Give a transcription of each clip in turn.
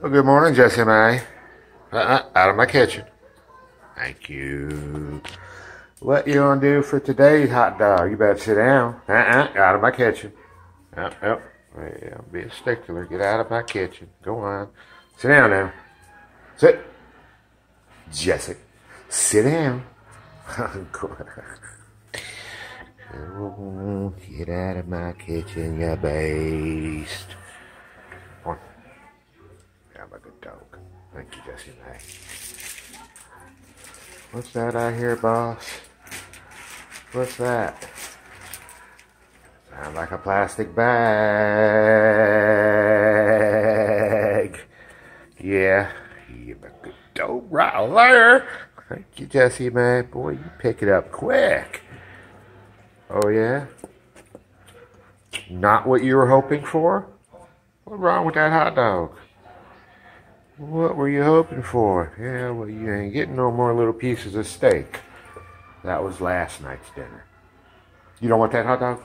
Well, good morning, Jessie Mae. Uh-uh, out of my kitchen. Thank you. What you gonna do for today's hot dog? You better sit down. Uh-uh, out of my kitchen. Yep. Yeah, be a stickler. Get out of my kitchen. Go on. Sit down now. Sit. Jessie, sit down. Get out of my kitchen, you beast. I'm a good dog. Thank you, Jessie Mae. What's that I hear, boss? What's that? Sound like a plastic bag. Yeah, you're a good dog right. Thank you, Jessie, man. Boy, you pick it up quick. Oh, yeah? Not what you were hoping for? What's wrong with that hot dog? What were you hoping for? Yeah, well, you ain't getting no more little pieces of steak. That was last night's dinner. You don't want that hot dog?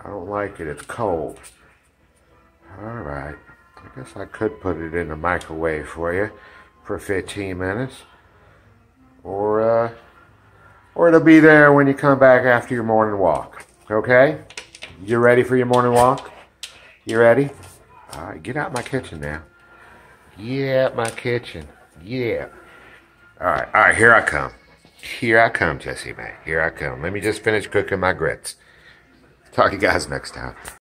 I don't like it. It's cold. All right. I guess I could put it in the microwave for you for 15 minutes. Or, uh, or it'll be there when you come back after your morning walk. Okay? You ready for your morning walk? You ready? All right, get out my kitchen now. Yeah, my kitchen. Yeah. All right, all right, here I come. Here I come, Jessie Mae. Here I come. Let me just finish cooking my grits. Talk to you guys next time.